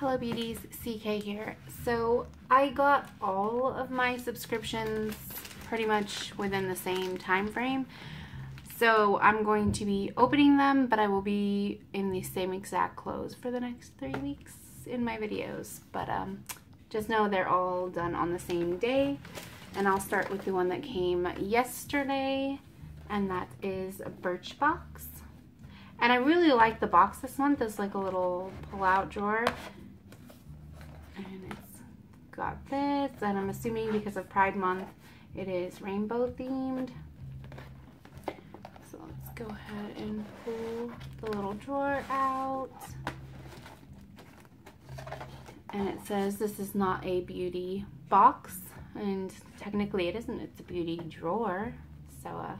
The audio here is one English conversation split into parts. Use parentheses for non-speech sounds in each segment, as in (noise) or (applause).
Hello beauties, CK here. So I got all of my subscriptions pretty much within the same time frame. So I'm going to be opening them, but I will be in the same exact clothes for the next three weeks in my videos. But um, just know they're all done on the same day. And I'll start with the one that came yesterday, and that is a Birchbox. And I really like the box this month. It's like a little pull-out drawer and it's got this and I'm assuming because of Pride Month it is rainbow themed. So let's go ahead and pull the little drawer out. And it says this is not a beauty box and technically it isn't it's a beauty drawer. So uh,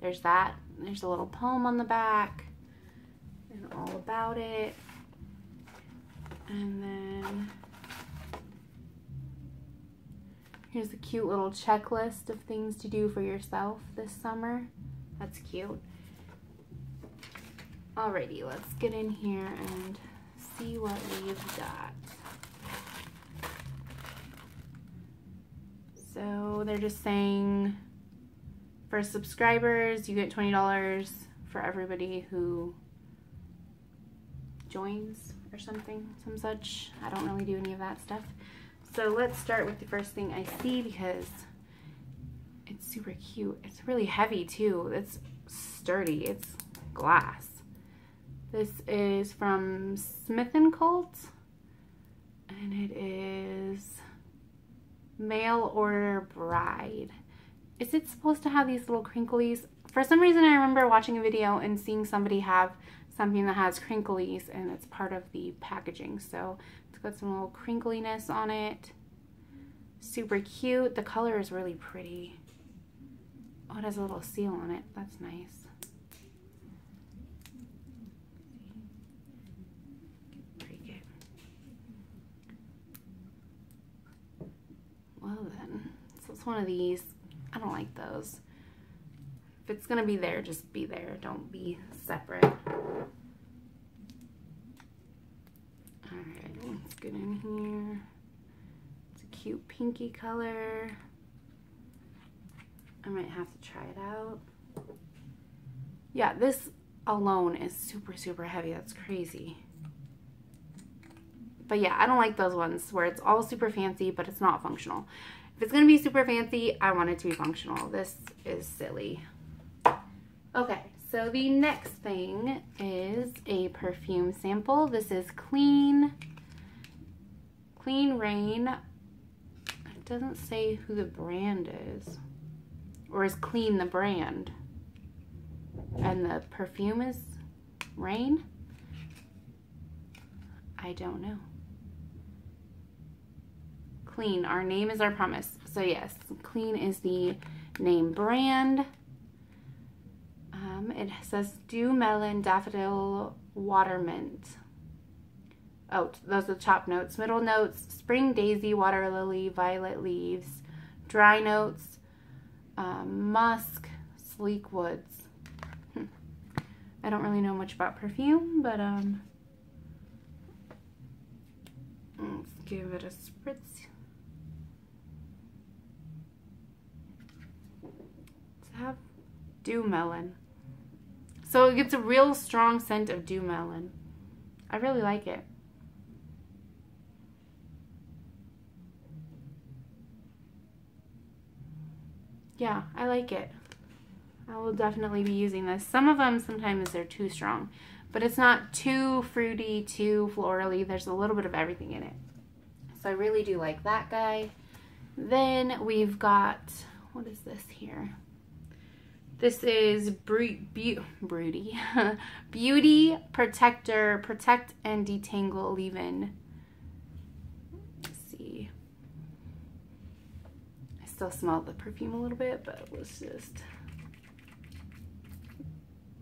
there's that there's a little poem on the back and all about it. And Here's a cute little checklist of things to do for yourself this summer. That's cute. Alrighty, let's get in here and see what we've got. So they're just saying for subscribers, you get $20 for everybody who joins or something, some such. I don't really do any of that stuff. So let's start with the first thing I see because it's super cute. It's really heavy too. It's sturdy. It's glass. This is from Smith & Cult and it is mail order bride. Is it supposed to have these little crinklies? For some reason I remember watching a video and seeing somebody have something that has crinklies and it's part of the packaging. So got some little crinkliness on it. Super cute. The color is really pretty. Oh, it has a little seal on it. That's nice. Well then, so it's one of these. I don't like those. If it's gonna be there, just be there. Don't be separate. Get in here. It's a cute pinky color. I might have to try it out. Yeah, this alone is super, super heavy. That's crazy. But yeah, I don't like those ones where it's all super fancy, but it's not functional. If it's going to be super fancy, I want it to be functional. This is silly. Okay, so the next thing is a perfume sample. This is Clean, Clean Rain. It doesn't say who the brand is. Or is Clean the brand? And the perfume is Rain? I don't know. Clean, our name is our promise. So yes, Clean is the name brand. Um, it says Dew Melon Daffodil Water Mint. Oh, those are the top notes. Middle notes, Spring Daisy, Water Lily, Violet Leaves. Dry notes, um, Musk, Sleek Woods. Hmm. I don't really know much about perfume, but um, let's give it a spritz. Let's have dew melon. So it gets a real strong scent of dew melon. I really like it. Yeah, I like it. I will definitely be using this. Some of them, sometimes they're too strong, but it's not too fruity, too florally. There's a little bit of everything in it. So I really do like that guy. Then we've got, what is this here? This is Broody. (laughs) Beauty Protector, Protect and Detangle Leave-In. Let's see. I still smell the perfume a little bit, but let's just,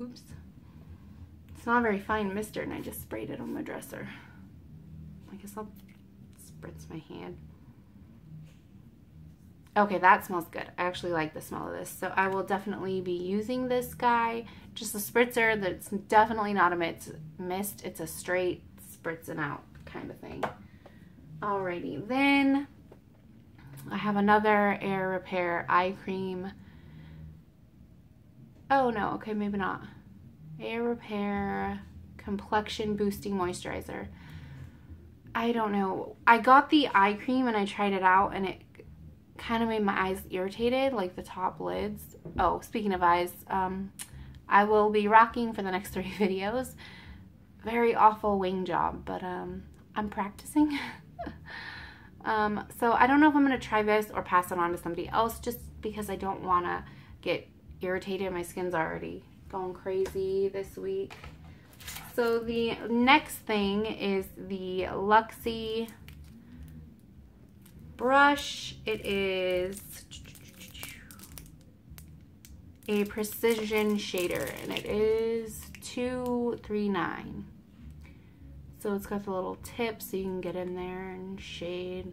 oops. It's not a very fine mister and I just sprayed it on my dresser. I guess I'll spritz my hand. Okay, that smells good. I actually like the smell of this. So I will definitely be using this guy. Just a spritzer that's definitely not a mist. It's a straight spritzing out kind of thing. Alrighty, then I have another Air Repair eye cream. Oh no, okay, maybe not. Air Repair Complexion Boosting Moisturizer. I don't know. I got the eye cream and I tried it out and it kind of made my eyes irritated, like the top lids. Oh, speaking of eyes, um, I will be rocking for the next (laughs) three videos. Very awful wing job, but um, I'm practicing. (laughs) um, so I don't know if I'm going to try this or pass it on to somebody else just because I don't want to get irritated. My skin's already going crazy this week. So the next thing is the Luxie brush. It is a precision shader and it is 239. So it's got the little tip so you can get in there and shade.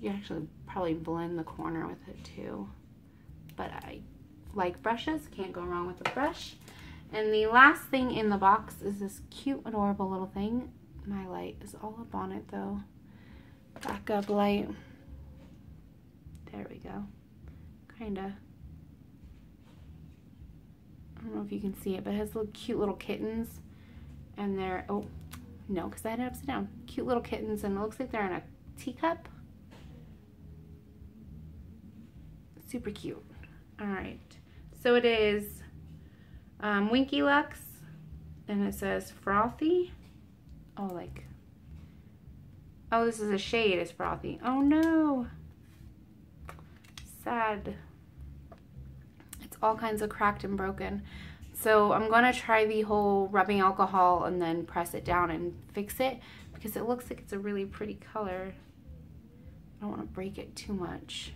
You actually probably blend the corner with it too. But I like brushes, can't go wrong with a brush. And the last thing in the box is this cute, adorable little thing. My light is all up on it though. Backup light. There we go. Kinda. I don't know if you can see it, but it has little cute little kittens. And they're, oh, no, because I had it upside down. Cute little kittens, and it looks like they're in a teacup. Super cute. All right. So it is um, Winky Lux, and it says Frothy. Oh, like, oh, this is a shade, it's Frothy. Oh no, sad. It's all kinds of cracked and broken. So I'm going to try the whole rubbing alcohol and then press it down and fix it because it looks like it's a really pretty color. I don't want to break it too much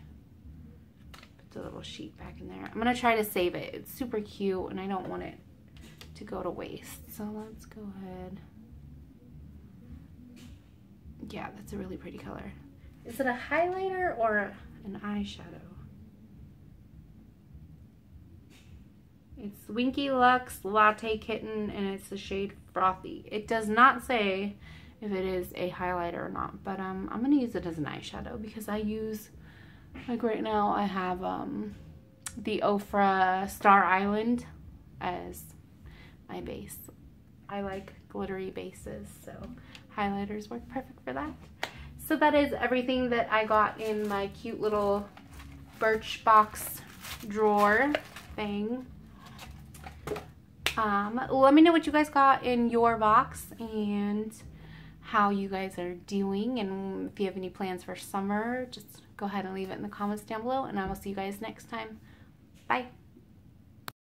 Put the little sheet back in there. I'm going to try to save it. It's super cute and I don't want it to go to waste. So let's go ahead. Yeah, that's a really pretty color. Is it a highlighter or an eyeshadow? It's Winky Lux Latte Kitten and it's the shade Frothy. It does not say if it is a highlighter or not, but um, I'm going to use it as an eyeshadow because I use like right now I have um, the Ofra Star Island as my base. I like glittery bases, so highlighters work perfect for that. So that is everything that I got in my cute little Birchbox drawer thing. Um, let me know what you guys got in your box and how you guys are doing and if you have any plans for summer, just go ahead and leave it in the comments down below and I will see you guys next time. Bye.